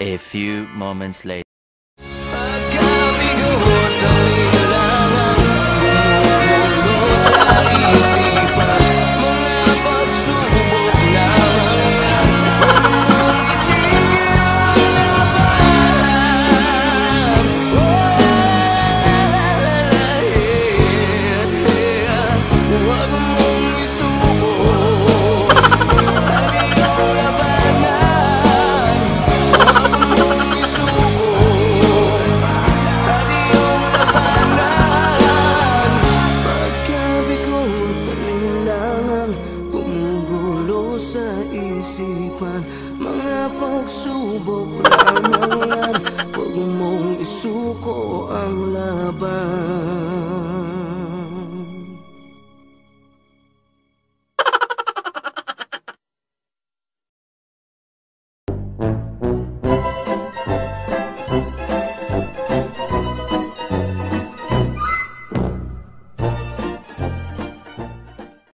A few moments later. Huwag sa isipan. Mga pagsubok lamang yan Huwag mong isuko ang laban